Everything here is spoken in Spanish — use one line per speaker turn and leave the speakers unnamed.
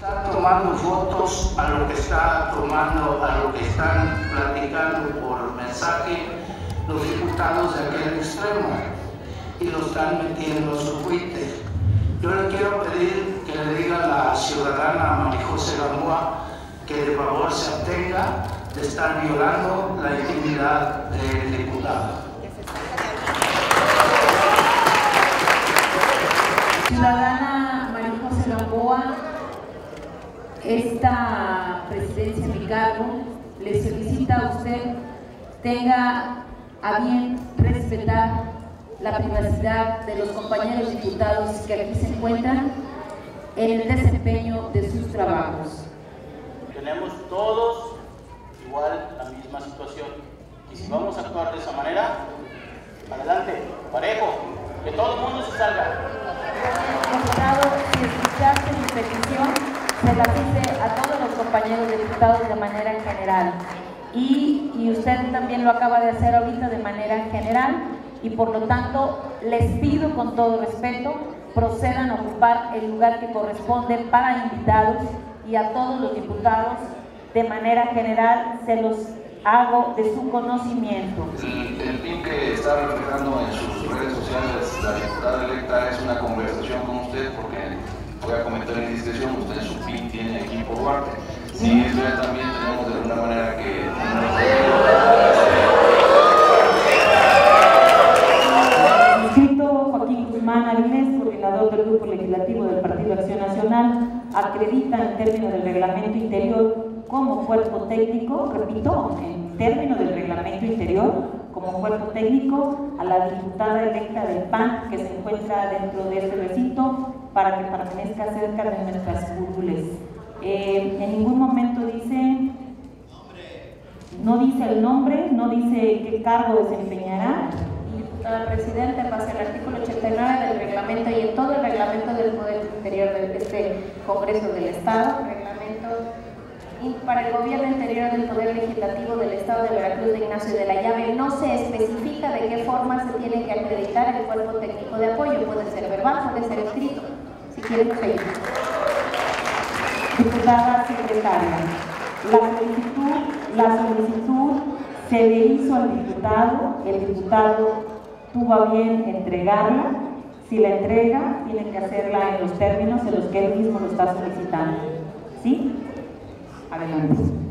Está tomando fotos a lo que está tomando, a lo que están platicando por mensaje los diputados de aquel extremo y lo están metiendo en su Twitter. Yo le quiero pedir que le diga a la ciudadana María José Gamboa que de favor se abstenga de estar violando la intimidad del diputado.
Ciudadana María José Gamboa, esta presidencia de mi cargo le solicita a usted tenga a bien respetar la privacidad de los compañeros diputados que aquí se encuentran en el desempeño de sus trabajos.
Tenemos todos igual la misma situación. Y si vamos a actuar de esa manera, adelante, parejo, que todo el mundo se salga.
Diputado, si escuchaste mi petición, se la hice a todos los compañeros diputados de manera general. Y, y usted también lo acaba de hacer ahorita de manera general y por lo tanto les pido con todo respeto procedan a ocupar el lugar que corresponde para invitados y a todos los diputados de manera general se los hago de su conocimiento.
El, el que está reflejando en sus redes sociales la diputada electa es una conversación con usted porque voy a comentar en discreción, usted en su PIN tiene equipo Duarte. Es verdad también tenemos de alguna manera que
Joaquín Guzmán coordinador del Grupo Legislativo del Partido Acción Nacional, acredita en términos del reglamento interior como cuerpo técnico, repito, en términos del reglamento interior, como cuerpo técnico a la diputada electa del PAN que se encuentra dentro de este recinto para que permanezca cerca de nuestras cúpulas. Eh, en ningún momento dice, no dice el nombre, no dice qué cargo desempeñará.
Diputada Presidenta, en base al artículo 89 del reglamento y en todo el reglamento del Poder Interior de este Congreso del Estado, reglamento para el gobierno interior del Poder Legislativo del Estado de Veracruz de Ignacio de la Llave no se especifica de qué forma se tiene que acreditar el cuerpo técnico de apoyo. Puede ser verbal, puede ser escrito. Si quieren seguir.
Diputada secretaria, la solicitud, la solicitud se le hizo al diputado, el diputado tuvo a bien entregarla. Si la entrega, tiene que hacerla en los términos en los que él mismo lo está solicitando. ¿Sí? Adelante.